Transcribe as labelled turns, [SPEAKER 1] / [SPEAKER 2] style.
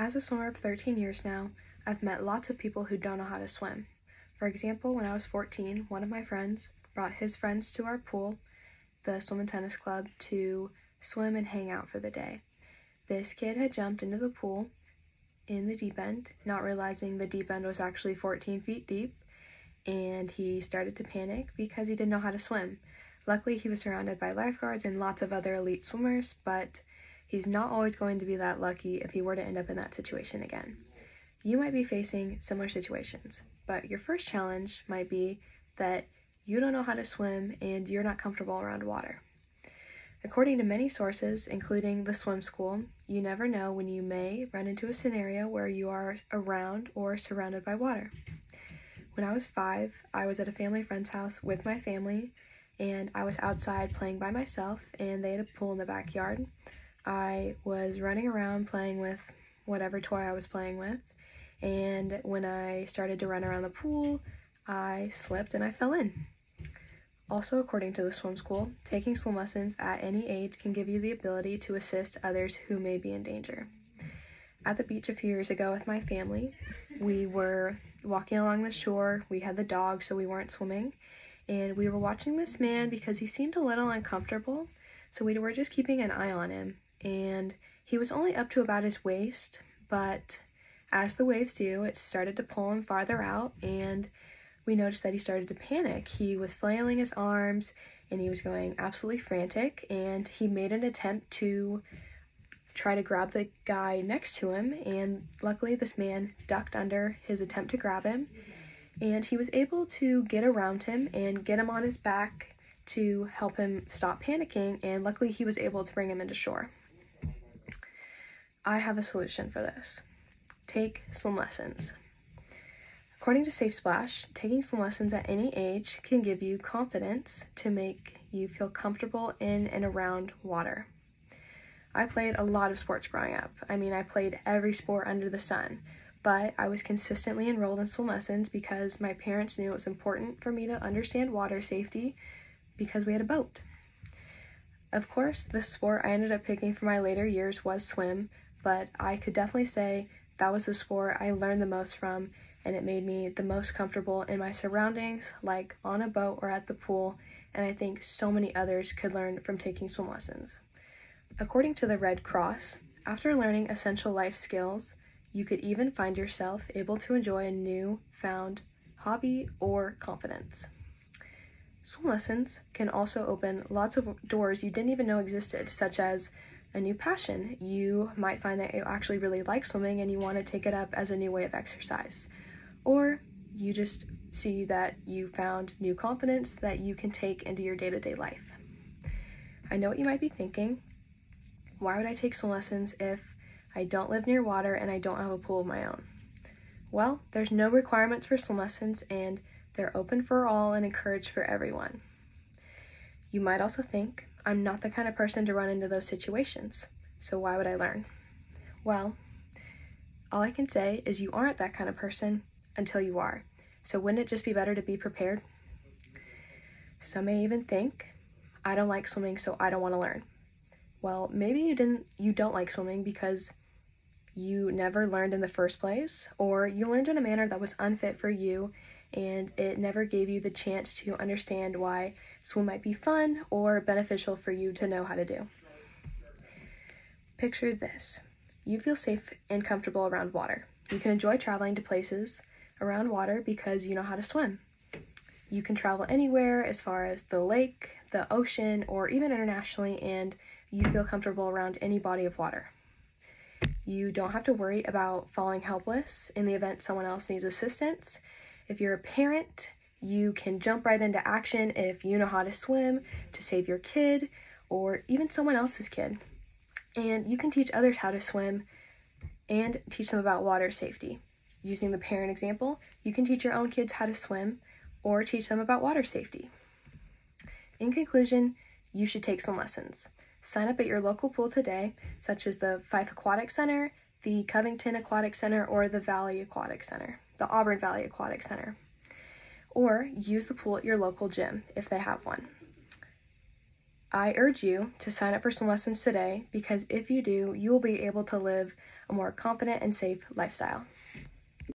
[SPEAKER 1] As a swimmer of 13 years now, I've met lots of people who don't know how to swim. For example, when I was 14, one of my friends brought his friends to our pool, the swim and tennis club, to swim and hang out for the day. This kid had jumped into the pool in the deep end, not realizing the deep end was actually 14 feet deep, and he started to panic because he didn't know how to swim. Luckily, he was surrounded by lifeguards and lots of other elite swimmers, but he's not always going to be that lucky if he were to end up in that situation again. You might be facing similar situations, but your first challenge might be that you don't know how to swim and you're not comfortable around water. According to many sources, including the swim school, you never know when you may run into a scenario where you are around or surrounded by water. When I was five, I was at a family friend's house with my family, and I was outside playing by myself, and they had a pool in the backyard. I was running around playing with whatever toy I was playing with, and when I started to run around the pool, I slipped and I fell in. Also, according to the swim school, taking swim lessons at any age can give you the ability to assist others who may be in danger. At the beach a few years ago with my family, we were walking along the shore. We had the dog, so we weren't swimming. And we were watching this man because he seemed a little uncomfortable. So we were just keeping an eye on him. And he was only up to about his waist, but as the waves do, it started to pull him farther out. And we noticed that he started to panic. He was flailing his arms and he was going absolutely frantic and he made an attempt to try to grab the guy next to him and luckily this man ducked under his attempt to grab him and he was able to get around him and get him on his back to help him stop panicking and luckily he was able to bring him into shore. I have a solution for this. Take swim lessons. According to Safe Splash, taking swim lessons at any age can give you confidence to make you feel comfortable in and around water. I played a lot of sports growing up. I mean, I played every sport under the sun, but I was consistently enrolled in swim lessons because my parents knew it was important for me to understand water safety because we had a boat. Of course, the sport I ended up picking for my later years was swim, but I could definitely say that was the sport I learned the most from and it made me the most comfortable in my surroundings, like on a boat or at the pool, and I think so many others could learn from taking swim lessons. According to the Red Cross, after learning essential life skills, you could even find yourself able to enjoy a new found hobby or confidence. Swim lessons can also open lots of doors you didn't even know existed, such as a new passion. You might find that you actually really like swimming and you want to take it up as a new way of exercise or you just see that you found new confidence that you can take into your day to day life. I know what you might be thinking. Why would I take swim lessons if I don't live near water and I don't have a pool of my own? Well, there's no requirements for swim lessons and they're open for all and encouraged for everyone. You might also think, I'm not the kind of person to run into those situations, so why would I learn? Well, all I can say is you aren't that kind of person until you are. So wouldn't it just be better to be prepared? Some may even think, I don't like swimming, so I don't want to learn. Well, maybe you didn't you don't like swimming because you never learned in the first place or you learned in a manner that was unfit for you and it never gave you the chance to understand why swim might be fun or beneficial for you to know how to do. Picture this. You feel safe and comfortable around water. You can enjoy traveling to places around water because you know how to swim. You can travel anywhere as far as the lake, the ocean, or even internationally, and you feel comfortable around any body of water. You don't have to worry about falling helpless in the event someone else needs assistance. If you're a parent, you can jump right into action if you know how to swim to save your kid or even someone else's kid. And you can teach others how to swim and teach them about water safety. Using the parent example, you can teach your own kids how to swim or teach them about water safety. In conclusion, you should take swim lessons. Sign up at your local pool today, such as the Fife Aquatic Center, the Covington Aquatic Center, or the Valley Aquatic Center, the Auburn Valley Aquatic Center. Or use the pool at your local gym if they have one. I urge you to sign up for swim lessons today because if you do, you will be able to live a more confident and safe lifestyle.